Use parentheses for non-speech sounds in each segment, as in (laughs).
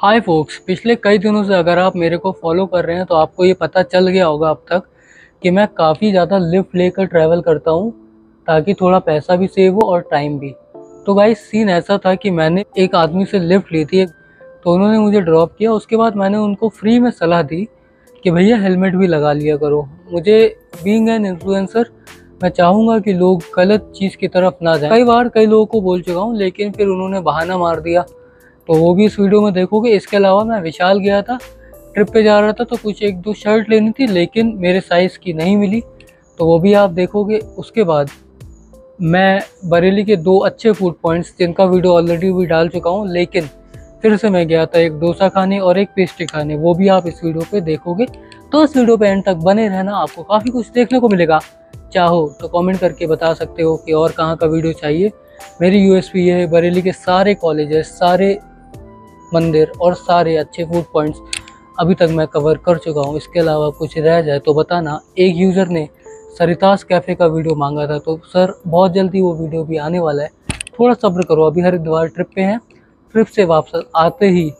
हाय focus पिछले कई दिनों से अगर आप मेरे को फॉलो कर रहे हैं तो आपको ये पता चल गया होगा अब तक कि मैं काफ़ी ज़्यादा लिफ्ट लेकर ट्रैवल करता हूँ, ताकि थोड़ा पैसा भी सेव हो और टाइम भी। तो भाई सीन ऐसा था कि मैंने एक आदमी से लिफ्ट ली थी तो उन्होंने मुझे ड्रॉप किया, उसके बाद मैंने उनको फ्री में सलाह दी कि भैया हेलमेट भी लगा लिया करो। मुझे बींग एन इन्फ्लुएंसर मैं चाहूँगा कि लोग गलत चीज़ की तरफ़ ना जाए। कई बार कई लोगों को बोल चुका हूँ, लेकिन फिर उन्होंने बहाना मार दिया। तो वो भी इस वीडियो में देखोगे। इसके अलावा मैं विशाल गया था, ट्रिप पे जा रहा था तो कुछ एक दो शर्ट लेनी थी, लेकिन मेरे साइज़ की नहीं मिली। तो वो भी आप देखोगे। उसके बाद मैं बरेली के दो अच्छे फ़ूड पॉइंट्स जिनका वीडियो ऑलरेडी भी डाल चुका हूँ, लेकिन फिर से मैं गया था एक डोसा खाने और एक पेस्ट्री खाने। वो भी आप इस वीडियो पे देखोगे। तो इस वीडियो पे एंड तक बने रहना। आपको काफ़ी कुछ देखने को मिलेगा। चाहो तो कमेंट करके बता सकते हो कि और कहाँ का वीडियो चाहिए। मेरी यू ये है, बरेली के सारे कॉलेजेस सारे मंदिर और सारे अच्छे फ़ूड पॉइंट्स अभी तक मैं कवर कर चुका हूँ। इसके अलावा कुछ रह जाए तो बताना। एक यूज़र ने सरितास कैफ़े का वीडियो मांगा था तो सर बहुत जल्दी वो वीडियो भी आने वाला है। थोड़ा सब्र करो, अभी हरिद्वार ट्रिप पे हैं। ट्रिप से वापस आते ही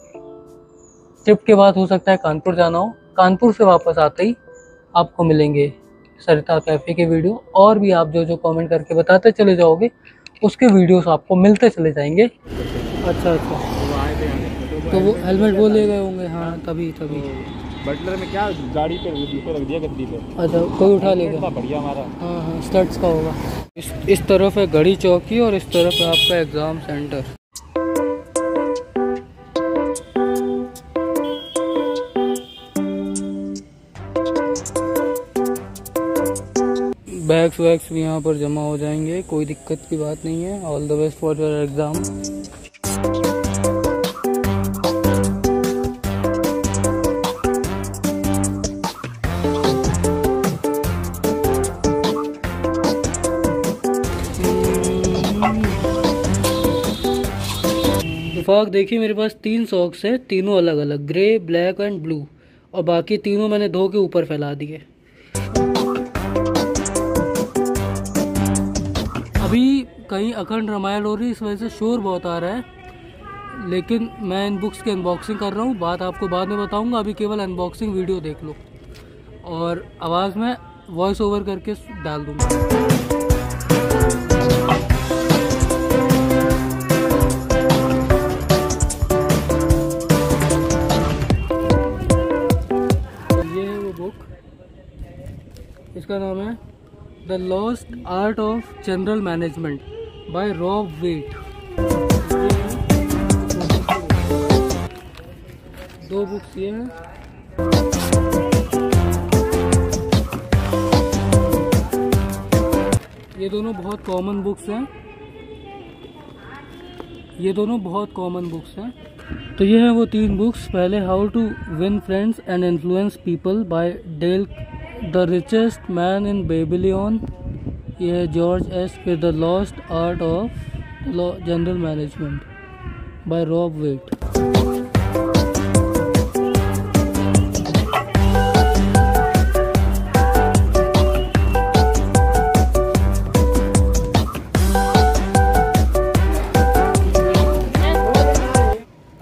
ट्रिप के बाद हो सकता है कानपुर जाना हो। कानपुर से वापस आते ही आपको मिलेंगे सरिता कैफ़े के वीडियो और भी आप जो जो कमेंट करके बताते चले जाओगे, उसके वीडियोस आपको मिलते चले जाएँगे। अच्छा अच्छा। तो वो हेलमेट वो ले गए होंगे हाँ तभी तभी। बटलर में क्या गाड़ी पे ऊपर रख दिया गद्दी पे? अच्छा कोई उठा ले गया बढ़िया हमारा। हाँ हाँ स्टड्स का होगा। इस इस तरफ़ है गढ़ी चौकी और इस तरफ़ है आपका एग्ज़ाम सेंटर बैग्स वैग्स भी यहाँ पर जमा हो जाएँगे कोई दिक्कत की बात नहीं है। All the best for your exam fog देखिए मेरे पास तीन सॉक्स है, तीनों अलग अलग ग्रे ब्लैक एंड ब्लू और बाकी तीनों मैंने धो के ऊपर फैला दिए। अभी कहीं अखंड रामायण हो रही इस वजह से शोर बहुत आ रहा है, लेकिन मैं इन बुक्स की अनबॉक्सिंग कर रहा हूँ, बात आपको बाद में बताऊँगा, अभी केवल अनबॉक्सिंग वीडियो देख लो, और आवाज़ में वॉइस ओवर करके डाल दूँगा। The lost art of general management by Rob Wait दो बुक्स ये हैं। ये दोनों बहुत कॉमन बुक्स हैं। ये दोनों बहुत कॉमन बुक्स हैं। तो ये हैं वो तीन बुक्स पहले how to win friends and influence people by Dale the richest man in Babylon ये जॉर्ज एस फिर the lost art of general management by Rob Wait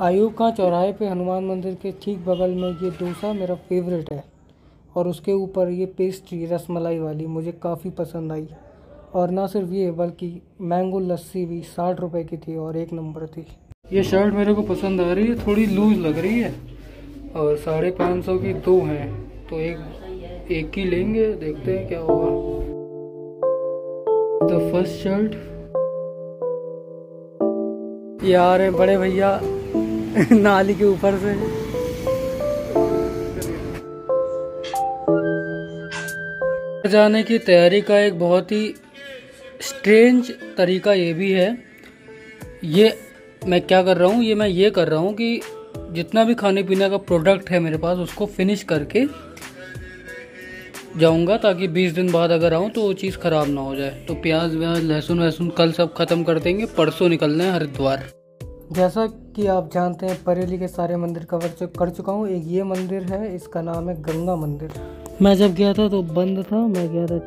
Ayub का चौराहे पे हनुमान मंदिर के ठीक बगल में ये डोसा मेरा फेवरेट है। और उसके ऊपर ये पेस्ट्री रसमलाई वाली मुझे काफ़ी पसंद आई। और ना सिर्फ़ ये, बल्कि मैंगो लस्सी भी साठ रुपए की थी और एक नंबर थी। ये शर्ट मेरे को पसंद आ रही है, थोड़ी लूज लग रही है। और साढ़े पाँच सौ की दो हैं तो एक एक ही लेंगे, देखते हैं क्या होगा। द फ़र्स्ट शर्ट ये आ रहे बड़े भैया, (laughs) नाली के ऊपर से। जाने की तैयारी का एक बहुत ही स्ट्रेंज तरीका ये भी है। ये मैं क्या कर रहा हूँ, ये मैं ये कर रहा हूँ कि जितना भी खाने पीने का प्रोडक्ट है मेरे पास, उसको फिनिश करके जाऊँगा ताकि 20 दिन बाद अगर आऊँ तो वो चीज़ ख़राब ना हो जाए। तो प्याज, व्याज, लहसुन, वहसुन कल सब ख़त्म कर देंगे, परसों निकलना है हरिद्वार। जैसा कि आप जानते हैं, बरेली के सारे मंदिर कवर कर चुका हूँ। एक ये मंदिर है, इसका नाम है गंगा मंदिर। मैं जब गया था तो बंद था, मैं गया था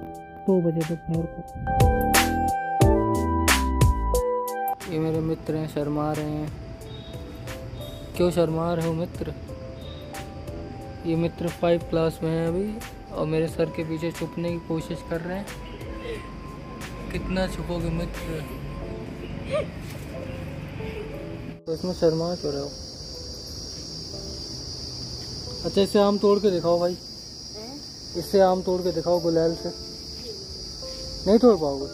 दो बजे तक मोर को। ये मेरे मित्र हैं, शर्मा रहे हैं। क्यों शर्मा रहे हो मित्र? ये मित्र फाइव क्लास में है अभी, और मेरे सर के पीछे छुपने की कोशिश कर रहे हैं। कितना छुपोगे मित्र? तो इसमें शर्मा क्यों रहे हो? अच्छा इसे आम तोड़ के दिखाओ भाई। इससे आम तोड़ के दिखाओ गुलाल से। नहीं तोड़ पाओगे?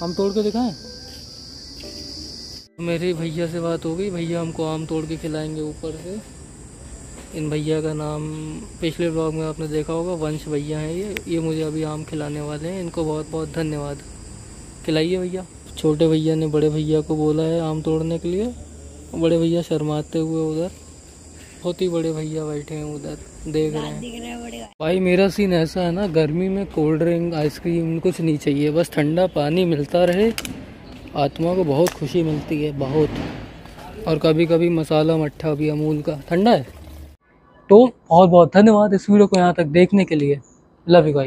हम तोड़ के दिखाएँ? मेरे भैया से बात हो गई। भैया हमको आम तोड़ के खिलाएँगे ऊपर से। इन भैया का नाम पिछले ब्लॉग में आपने देखा होगा। वंश भैया हैं ये। ये मुझे अभी आम खिलाने वाले हैं। इनको बहुत बहुत धन्यवाद। खिलाइए भैया। छोटे भैया ने बड़े भैया को बोला है आम तोड़ने के लिए। बड़े भैया शर्माते हुए उधर। बहुत ही बड़े भैया बैठे हैं उधर देख रहे हैं। भाई। मेरा सीन ऐसा है ना गर्मी में कोल्ड ड्रिंक आइसक्रीम कुछ नहीं चाहिए बस ठंडा पानी मिलता रहे आत्मा को बहुत खुशी मिलती है बहुत। और कभी कभी मसाला मट्ठा भी अमूल का ठंडा है? तो बहुत बहुत धन्यवाद इस वीडियो को यहाँ तक देखने के लिए। लव यू भाई